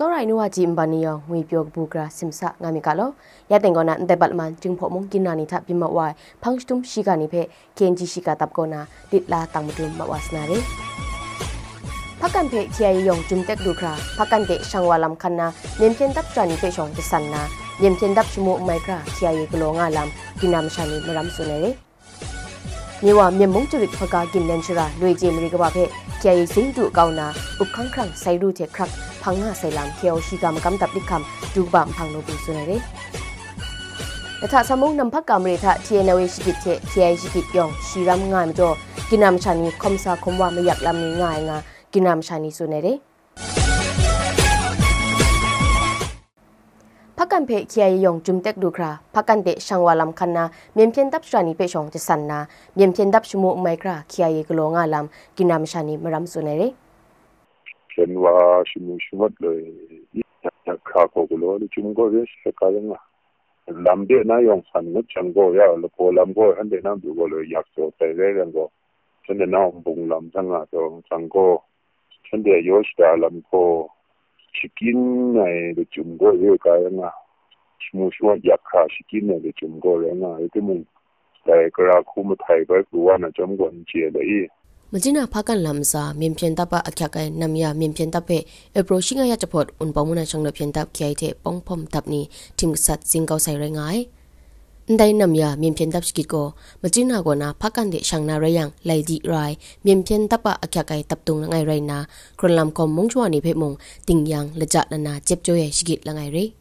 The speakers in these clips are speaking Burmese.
စောရိုင်နူဝါဂျီမ်ဘာနီယောငွေပြောဘူကရာစင်ဆာငါမီကလောရတဲ့ကောနာအန်တဲ့ပတ်မန်ဂျင်းဖို့မုန်ကင်နာနီသပြမဝိုင်ဖန့်စတုမ်ရှိကနိဖေကင်ဂျီရှိကတပ်ကောနာဒစ်လာတမ်မတုမ်မဝါစနာရီพักกันเพจเทียยงจุมเต็กดูคราพักกันเตะช่างวาลำคันนาเนียมเพียนดับจันเพชองติสันนาเนียมเพียนดับชิโมไมคราเทียยกโลงาลำกินามชานีมรำสุเนเรမြန်မာမြန်မာကျူရိခကကိလန်ချရာလွေကျေမရီကဘာဖဲကျေယစိန်တုကောင်းနာဥခန်းခန်းဆိုင်ရူချေခရပ်ဖန်ငါဆိုင်လမ်ခေောရှိကမကမ်တပ်လိခမ်ဒူဘမ်ဖန်နိုပူဆုနေရဲတထသမုံနံဖကမရီထတီနဝေရှိပိချေကျေယရှိပိယောင်ရှိရမ်ငါမတော့ကိနမ်ချာနီခမ်ဆာခမ်ဝါမယက်လမ်နီငိုင်ငါကိနမ်ချာနီဆုနေရဲ kan pe kia yong chum tek du kra pakan de shangwa lam khanna mem phen dap shani pe shong te sanna mem phen dap shmo mai kra kia ye glo nga lam kinam shani maram sunere kenwa shmu shmat le ta kha ko glo ni chum go ve se ka nga lam de na yong san no chang go ya lo ko lam go han de na du go lo yak so te re ren chen de na bung lam sang a to chang go chen de yo sta lam ko chikin này được chúng tôi yêu cái mà mushwa yakha shikine le chumgo rena itimun dai kra khum thai ba kuwa na chumgon che le i မဂျီနာဖကန်လမ်စာမြင်ပြန်တပ်ပအခက်ကိုင်နမ်ယမြင်ပြန်တပ်ဖဲအပရိုရှိငါရချဖို့ဥန်ပမုနာချုံလပြန်တပ်ခိုင်တဲ့ပုံဖုံတပ်နီတင်ဆတ်စင်ကောဆိုင်ရငိုင်းဒိုင်နမ်ယမြင်ပြန်တပ်စကီကိုမဂျီနာကနာဖကန်တဲ့ရှန်နာရယံလိုက်ဒီရိုင်မြင်ပြန်တပ်ပအခက်ကိုင်တပ်တုံလငိုင်းရိုင်နာခရလမ်ကောမုံချွာနေဖဲမုံတင်ယံလကြနနာဂျက်ကျိုးရဲ့ရှိကီလငိုင်းရိ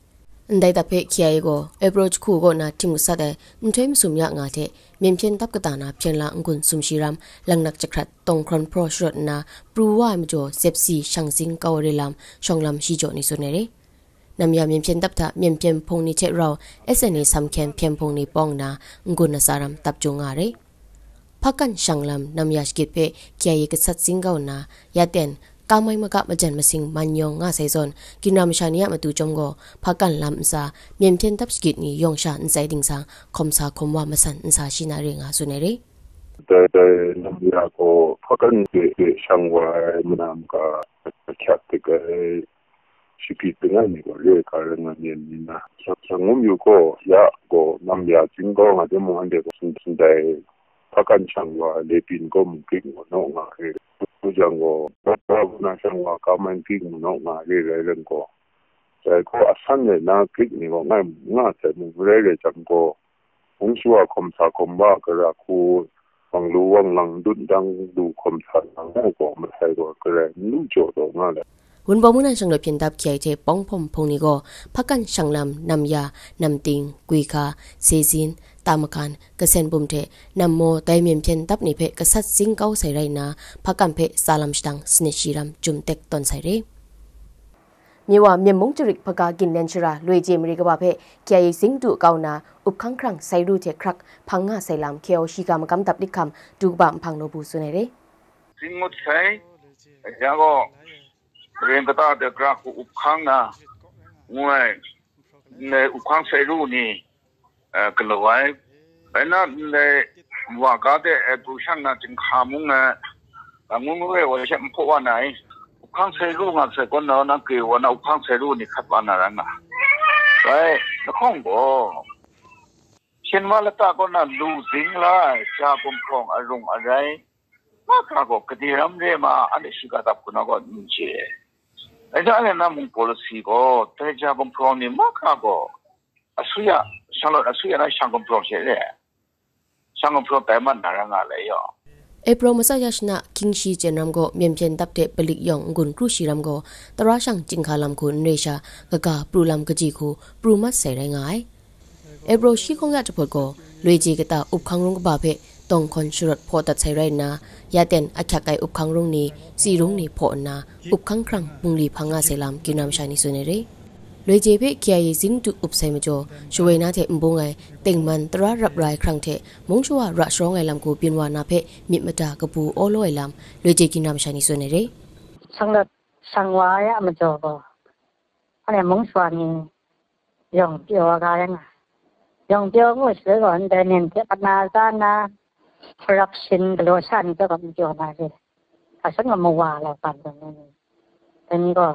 န်ဒိုင်တဖေခီယေကို approach ခုကိုနာတိမှုစတဲ့အန်ထွေးမစုံရငါတဲ့မြင်ဖြင်းတပ်ကတာနာဖြန်လာအန်ကွန်စုံရှိရမ်လန်နက်ချခရတ်တုံခရွန်ပရိုရှရတ်နာပရူဝမ်ဂျိုဆက်စီရှန်စင်ကောရီလမ်ရှောင်းလမ်ရှိဂျိုနီဆုနေရီနမ်ယမြင်ဖြင်းတပ်တာမြင်ဖြင်းဖုန်နီချက်ရော SNA ဆမ်ကန်ဖြင်းဖုန်နီပေါင်နာအန်ကွန်နဆာရမ်တပ်ဂျုံငါရီဖကန်ရှန်လမ်နမ်ယရှ်ကိပေခီယေကဆတ်စင်ကောနာယတန်ก้าไม่มากะมาจันมาสิงมันยองงาไซซอนกินรามชาเนียมาตูจงโกพักกันลำซาเมียมเทียนทับสกิดนี้ยองชาอันไซดิงซาคมซาคมว่ามาสันอันซาชินาเรงาสุนเรแต่แต่นำยาโกพักกันเดช่างว่ามันนำกะแคบติกะ쉽게뜨는이거왜가는년이나경험요거야고남야진거가되면안되고순순대바깥창과내빈거묶인거너무 jango babu na shangwa kaman ki mu no ma le le len ko sai ko asan ne na ki ni go ngai na sai mu le le jango ung shuwa kom sa kom ba ka ra ku fang lu wang lang dun dang du kom sa nang ko ma sai go ka ra nu jo do na le ဝန်ပေါ်မှုနိုင်ဆောင်လပြင်တပ်ချိုင်တဲ့ပေါင်းဖုံဖုံနီကိုဖကန်ဆောင်လမ်နမ်ယာနမ်တင်ကွေခါစေစင်ตามกันกเซนบุมเทนำโมไตเมียมเพนตับนิเพกษัตริย์ซิงเกาใส่ไรนาพักกันเพสาลัมชตังสเนชิรัมจุมเต็กตอนใส่เรမြေဝမြေမုံကျရိဖကာကင်နန်ချရာလွေဂျေမရီကဘာဖဲကျဲစင်းတူကောင်းနာဥပခန်းခန်းဆိုင်ရူချေခရက်ဖန်ငါဆိုင်လမ်ခေယောရှိကမကမ်တပ်လိခမ်ဒူဘမ်ဖန်လိုဘူးဆွနေရေစင်းမုတ်ဆိုင်ရာကိုရင်ကတာတဲ့ကရာကိုဥပခန်းနာငွေနေဥပခန်းဆိုင်ရူနီ格楼外，哎那来瓦嘎的哎都像那真卡蒙啊，啊我们哎我想破完来，我看车路啊车管了那给我那我看车路你看完了人啊，哎那空不，先完了大哥那路行了，下工空啊容啊人。那看过，搿点人们嘛，俺的暑假打不那个年纪，而且俺那蒙古了西个，大家跟朋友嘛看过，啊，所以啊，Charlotte Asuyana Shangom Pro Shele. Shangom Pro Pema Naranga Leyo. April Masayashna Kingshi Jenram go Myempyen Dapte Pelik Yong Gun Kru Shiram go Tarashang Jingkhalam ko Nesha Gaga Prulam Gaji ko Prumat Serai Ngai. April Shikong Ya Chapot go Luigi Gata Upkhang Rong Ba Phe Tong Khon Shurat Pho Ta Chai Rai Na Ya Ten Akha Kai Upkhang Rong Ni Si Rong Ni Pho Na Upkhang Krang Pungli Phanga Selam Kinam Shani Sunere. လွေကျေဖေခရီဇင်းတူဥပဆိုင်မကျော်ရွှေနာတဲ့ဘုံငိုင်တိမ်မန်တရရပ်ရိုင်ခရန့်တဲ့မုံချွာရရှောင်းငိုင်လမ်ကိုပြင်ဝါနာဖေမြစ်မတာကပူအောလောလမ်လွေကျေကိနာမရှာနီဆွနေတယ်ဆန်လဆန်ဝါရမကျော်ဘောအဲ့မုံချွာနီယောင်ပြောကားရငါယောင်ပြောငုစေကွန်တဲ့နင်တဲ့ပနာဇာနာဖရပ်ရှင်ဂလိုရှာနီတော့ကမပြောပါစေအစငမဝါလောက်ပါတယ်နင်တန်ကော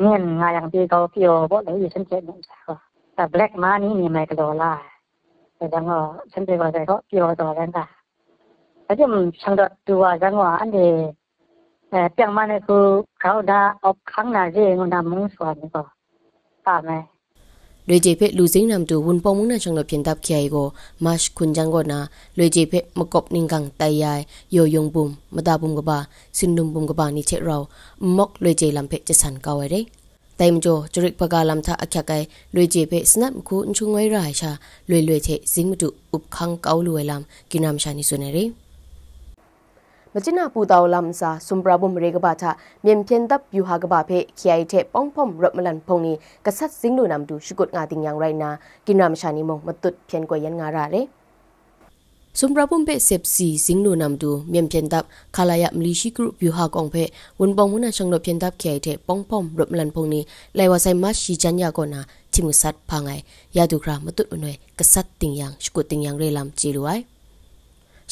เนี่ยงาอย่างที่เขาเกี่ยวบ่ได้อยู่ชั้นเจ็ดเนี่ยแต่แบล็กมานี่มีไมโครดอลลาร์แต่จังว่าชั้นเจ็ดก็ได้เขาเกี่ยวต่อแล้วกันแต่ที่มันช่างตัวจังว่าอันเดียเอ่อเปียงมาเนี่ยคือเขาได้ออกครั้งหน้าเรื่องนำมึงสอนนี่ก็ตามไหมလွေကျေဖက်လူစိင်းနမ်တူဝန်ပုံမှုနဲ့ချုံလို့ပြင်တပ်ခိုင်ကိုမတ်ခွန်ဂျန်ကိုနာလွေကျေဖက်မကော့နင်ကန်တိုင်ယိုင်ယိုယုံဘုံမတာဘုံကပါစင်နုံဘုံကပါနိချက်ရောမော့လွေကျေလမ်ဖက်ချဆန်ကောဝဲရဲတိုင်ကြိုကျရိပကလမ်သာအခက်ကိုင်လွေကျေဖက်စနပ်ခုအချုံဝဲရာရှာလွေလွေချက်ဇင်းမတူဥပခန်းကောလွေလမ်ကိနမ်ရှာနိဆွနေရဲမကျနာပူတောလမ်စာဆွန်ပရာဘုံရေကဘာသာမြန်ဖြန်တပ်ယူဟာကဘာဖေခိုင်တဲ့ပေါင်ဖုံရမလန်ဖုံနီကဆတ်စင်းလိုနမ်တူရှိကုတ်ငါတင်ယန်ရိုင်နာကိနရမရှာနီမုံမတုတ်ဖြန်ကွယ်ယန်ငါရာလေสุมรับผมเปเซบซีสิงโนนำดูเมียมเพียนทับคาลายะมลิชิกรุปยูหากองเพวนปองมุนาชงนเพียนทับเขียเทป้องป้อมรบลันพงนี้ไลวาไซมัชชีจันยากอนาทิมุสัตพังไอยาดูครามตุดอนวยกษัตติงยังชกุติงยังเรลามจีรุไอ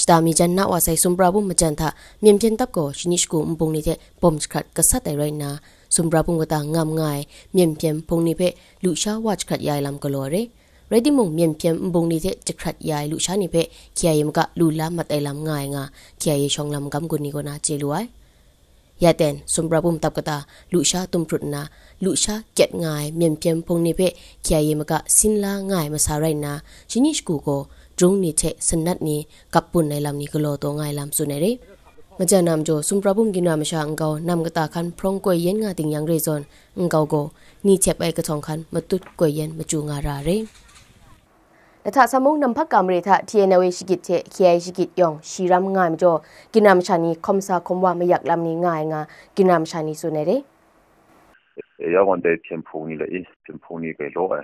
စတာမီဂျန်နာဝါဆိုင်ဆွန်ဘရာဘုမကြန်သာမြင်ပြင်းတပ်ကိုရှနိရှကိုပုံနေတဲ့ပုံစခတ်ကဆတ်တဲ့ရိုင်းနာဆွန်ဘရာဘုကတာငမ်ငိုင်မြင်ပြင်းပုံနေဖက်လူရှာဝတ်ခတ်ရိုင်လမ်ကလော်ရဲရဒီမုံမြင်ပြင်းပုံနေတဲ့ချက်ခတ်ရိုင်လူရှာနေဖက်ခီယာယမ်ကလူလာမတဲလမ်ငိုင်ငါခီယာယေရှောင်းလမ်ကမ်ကုနီကိုနာချေလူဝိုင်ยาเตนสมประบุมตับกตาลุชาตุมปรุดนาลุชาเก็ดง่ายเมียนเพียมพงนิเพเคียเยมกะสินลาง่ายมาสาไรนาชินิชกูโก drone ni che sanat ni kapun nai lam ni ko lo to ngai lam su ne re nga cha nam jo sum prabum gin nam sha ang gao nam ga ta khan phrong koi yen nga ting yang re zon ang gao go ni che pai ka chong khan ma tut koi yen ma chu nga ra re နထသမုံနံဖကမရိထ TNW ရှိကိတဲ့ KI ရှိကိယောင်ရှီရမ်ငါမကျော်ကိနမ်ချာနီခမ်စာခမ်ဝါမယက်လမ်နီငါငါကိနမ်ချာနီဆိုနေတယ် Ja, wenn der Temponi da ist, Temponi bei Loa,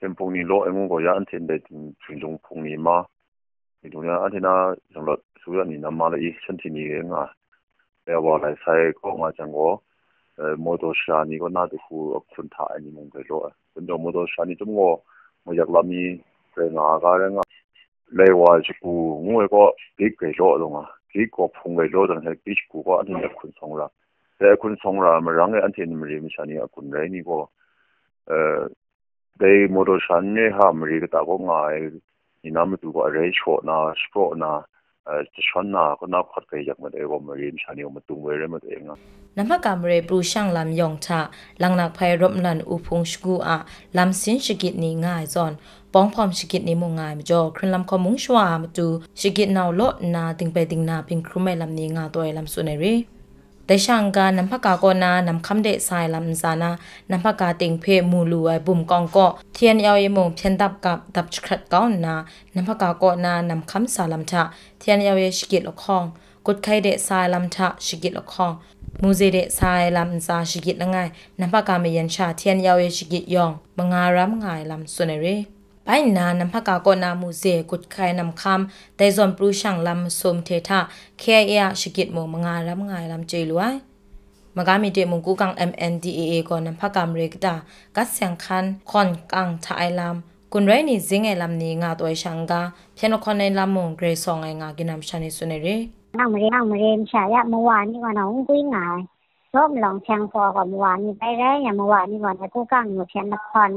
跟棚里落，你们我人安天的全全种棚里嘛。你同样安天啊，从六初一里妈么的一春天里啊，你我来晒个外像我，呃，摩托车你个那地方困他，你们在说啊，跟着摩托车你怎么我我一拉你在哪家人啊？你话是古，我一个几个作用啊，几个棚里作用是几个安天就困上了。再困上了，么让个安天你们人不啥你就困来？你个，呃。ဒေမိုတော်ရှန်နေဟာမရီကတာကိုငါအိနာမတူပါရေချောနာစပရောနာချောနာကနာခတ်ကေရက်မဒေဝမရီမရှာနေမတူဝဲရမဒေငါနမကမရေပရူရှန်လမ်ယောင်ချာလန်နက်ဖိုင်ရော့မလန်ဥဖုန်ရှကူအာလမ်စင်ရှိကစ်နီငါဇွန်ป้องพอมชิกิดนี้มงายมจอครินลำคอมุงชวามจูชิกิดนาวโลนาติงไปติงนาพิงครูไม่ลำนี้งาตัวลำสุนเรတရှန်ကနမ်ဖကာကောနာနမ်ခမ်ဒေဆိုင်လမ်ဇာနာနမ်ဖကာတင်ဖေမူလူဝိုင်ဘုံကောင်ကောเทียนเอาเอมงเพียนดับกับดับชครัดก้อนนาน้ำพกาก้อนนาน้ำคำสาลัมทะเทียนเอาเอชกิดลคองกดไข่เดสายลัมทะชกิดลคองมูเซเดสายลัมซาชกิดละไงน้ำพกาเมยันชาเทียนเอาเอชกิดยองมังอารัมไงลัมสุนเรไอ้นานำฮักกาก็นามูเซกุดไคนำคำแต่ซอมปรูช่างลำสมเททะเคเอยชิกิดโมมงาลำงายลำเจลวยမကမီတေမုန်ကူကန် MNDAA ကိုနံဖကမ်ရက်တာကတ်ဆန်ခန်ခွန်ကန်ထိုင်လမ်ကွန်ရိုင်းနီဇင်းငယ်လမ်နီငါတော့ရှန်ကဖျနခွန်နေလမ်မုန်ဂရေဆောင်ငယ်ငါကင်နမ်ရှာနေဆွနေရီနောက်မရေနောက်မရေမရှာရမဝါနီကနော်ကွင်းငါร่มลองเชียงพอกว่าเมื่อวานนี้ไปได้อย่างเมื่อวานนี้วันไหนกู้กังอยู่เชียงนคร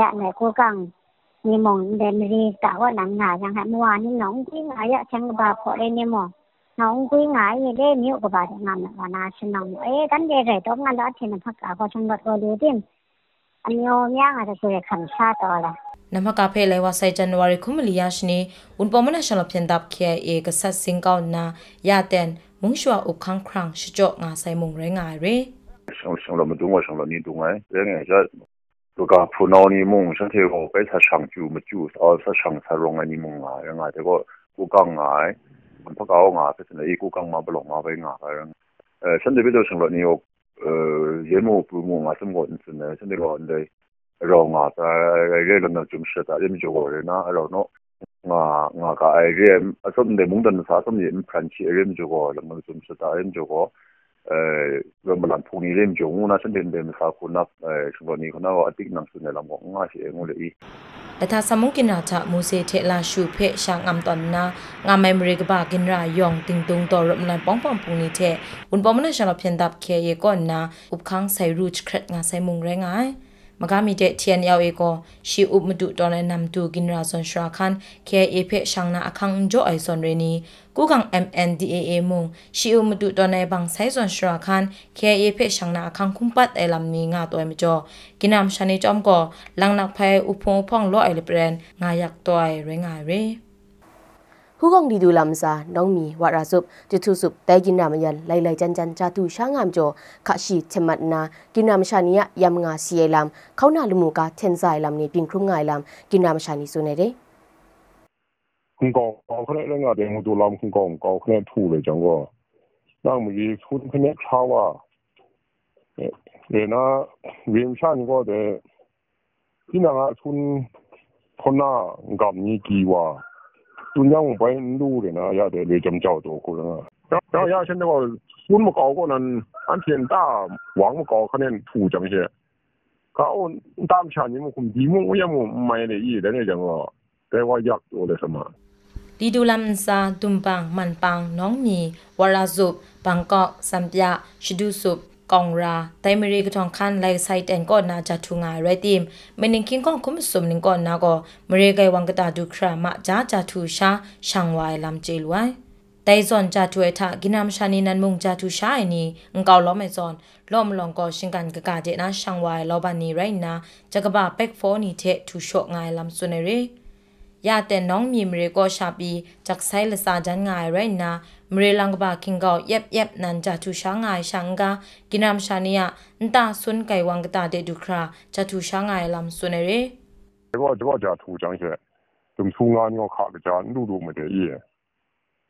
ยะไหนกู้กัง ni mong dem ri ta wa nang nga yang ha mua ni nong quy nga ya chang ba pho re ni mo nong quy nga ye de miu ko ba de nga ma wa na chen nong e gan de re to nga lo thin na phak ka ko chang ba ko lu din an yo nya nga de ko kham sa to la နမကဖဲလဲဝဆိုင်ဇန်နဝါရီခုမလီယရှနေဝန်ပေါ်မနရှလပြန်ဒပ်ခဲအေကဆတ်စင်ကောနာယာတန်မုံရှွာဥခန်းခရန့်ရှကြော့ငါဆိုင်မုံရဲငါရဲဆောင်ဆောင်လမတုံဝဆောင်လနီတုံဝဲရဲငါဇတ် 누가 푸나오니 몽 상태고 배차 상주 뭐주 어서 상차 롱아니 몽아 영아 되고 구강아 안파가오가 그래서 이 구강마 블록마 배가 그런 에 선대비도 성로니 요 예모 부모 같은 거 있는데 선대로 근데 မလန်ဖူနီရင်ဂျုံနာစတဲ့တဲ့မခါခုနာရှုဘနီခနာအတိနမ်ဆုနေလမ်ငါရှိငိုလေတထသမုကိနာချမူစေထေလာရှုဖေရှာငမ်တန်နာငါမဲမရိကဘာဂင်ရာယောင်တင်တုံတော်ရမလန်ပေါင်ပေါင်ပူနီထေဝန်ပမနရှလဖျန်ဒပ်ခေယေကောနာဥပခန်းဆိုင်ရူချခရက်ငါဆိုင်မုံရဲငိုင်မကမီတဲ့ TNLA ကိုရှီဥမတုတော်နဲ့နမ်တူဂင်ရာဇွန်ရှရာခန် KA ဖေရှန်နာအခန်းဂျိုအိုင်ဇွန်ရနီကုကန် MNDAA မုံရှီဥမတုတော်နဲ့ဘန်ဆိုင်ဇွန်ရှရာခန် KA ဖေရှန်နာအခန်းခုမ်ပတ်အလမ်နီငါတော်မကျော်ဂင်နမ်ရှနီကြုံကိုလန်နက်ဖဲဥဖုံဖုံလောအိုင်လပရန်ငါရက်တော်ရငါရေခုကောင်ဒီဒူလမ်စာနောင်မီဝါရာဆုပ်တိထုဆုပ်တိုင်ကင်နာမယန်လိုင်လိုင်ချန်ချန်ချာတူရှာငမ်ကျော်ခါရှိချမတ်နာကင်နာမရှာနီယယမ်ငါစီယလမ်ခေါနာလူမူကာထန်ဆိုင်လမ်နေပင်ခရုငိုင်လမ်ကင်နာမရှာနီဆိုနေတယ်คุณกองกองเขาเนี่ยเรื่องอะไรมึงดูลำคุณกองกองเขาเนี่ยถูเลยจังก็นั่งมึงยีคุณเขาเนี่ยข่าวว่าเนี่ยนะเวียนชาติก็เดี๋ยวที่นั่งอ่ะคุณคนหน้ากำนี้กี่ว่า中央我白路的呢，要得那种叫做可能啊。然后要现在我我们搞过呢，俺天大王我搞可能土这些，搞大不强你们混地木我也没买的意的那种哦，给我压多的什么。ဒီဒူလမ်ဆာတွမ်ပန်မန်ပန်နောင်မီဝရာဇုဘန်ကော့စမ်ပြရှဒူဆု kong ra tai meri ka thong khan lai site and ko na ja thunga re tim mening king kong kum sum ning ko na ko mere kai wang ka ta du khra ma ja ja thu sha shang wai lam che luai tai zon ja thu etha ginam shani nan mung ja thu sha ni ngkaw lo me zon lom long ko shin kan ka ka je na shang wai lo ba ni right na jagaba back for ni the thu shok ngai lam sunere ยาแต่น้องมีมเรก็ชาปีจากไซลสาจันงายไรนะမရေလန်ကဘာကင်ကောက်ယက်ယက်နန်ဂျာချူရှာငိုင်ရှန်ကာကိနမ်ရှာနီယာန်တာဆွန်ကိုင်ဝမ်ကတာတေဒူခရာဂျာချူရှာငိုင်လမ်ဆွနေရေဘောဘောဂျာချူချန်ချေတုံဆူငါညောခါကဂျာနူဒူမတေယေ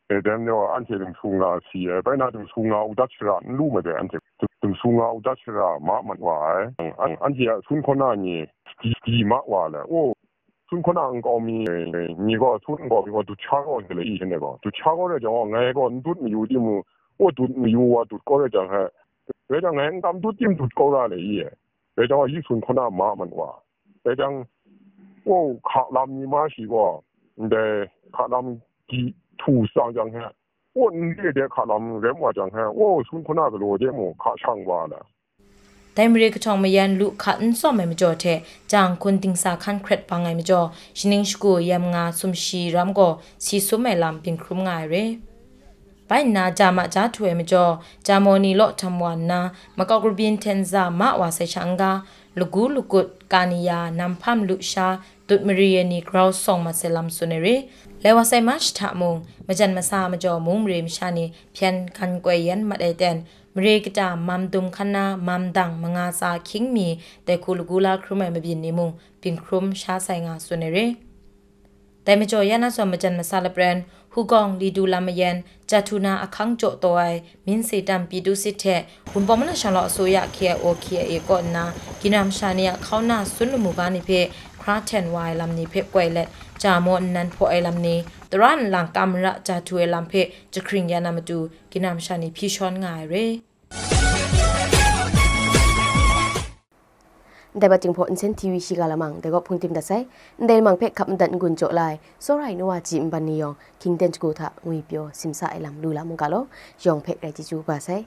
အဲဒမ်နောအန်တေတုံဆူငါစီယေဘိုင်နာတုံဆူငါဥဒတ်ချရာနူမတေအန်တေတုံဆူငါဥဒတ်ချရာမာမန်ဝါအန်အန်ဂျာဆွန်ခေါနာနီဒီဒီမဝါလာအို孙悟空啊，高明，你个孙悟空都过高了以前那个，都差高了就讲，哎，个你都没有的么？我都没有啊，都高了讲讲，你讲眼光都尖，都高了嘞！你讲啊，以前困难妈嘛话，你讲，我海南尼嘛是哇，你得南地图上讲哈，我你得在海南人么讲哈，我孙悟空是罗杰么？卡强哇的。ဒိုင်မရေကထောင်မယန်လူခန်ဆောမဲမကြောတဲ့ဂျန်ခွန်တင်းစာခန်ခရက်ပငိုင်မကြောရှင်နင်းရှကိုယမ်ငါဆုမ်ရှိရမ်ကိုစီဆုမဲလမ်ပင်ခရုငိုင်ရဲဘိုင်နာဂျာမဂျာထွေမကြောဂျာမော်နီလော့ထမ်ဝါနာမကောက်ကရဘင်တန်ဇာမဝါဆေချန်ဂါလူဂူလူကုတ်ကာနီယာနမ်ဖမ်လူရှာတုတ်မရီယနီဂရောင်းဆောင်မဆလမ်ဆုနေရီလဲဝဆိုင်မတ်ထမုံမဂျန်မဆာမကြောမုံရီမရှာနီဖျန်ခန်ကွယ်ယန်မဒဲတန်မရေကတာမမ်ဒုံခနာမမ်ဒန်မငါစာခင်းမီတေခုလဂူလာခရမမပြင်းနေမုံပင်ခရုံရှာဆိုင်ငါဆွနေရแต่ไม่จอยานาสมจันมาซาลเปรนฮูกองลีดูลามยันจัตุนาอคังโจตัวไอมินสีดำปีดูสิเทคุณปอมนาชลอสุยาเคียโอเคียเอกอนนากินามชาเนียเขานาสุนลมูกานิเพคราเทนไวลำนี้เพกไกวเล็ดจามอนนันพอไอลำนี้တရန်လန်ကမ်ရာဂျာထွေလမ်ဖေဂျခရင်ယနာမတူဂိနမ်ရှာနီဖီရှွန်ငါရဲแต่บัดจึงพออินเซนทีวีชิกาละมังแต่ก็พุ่งติมดัดใส่แต่มังเพ็กขับดันกุนโจลายโซไรนัวจิมบันนิยองคิงเดนจูทะงุยเปียวซิมซาไอลำดูละมุงกาโลยองเพ็กไรจิจูกาใส่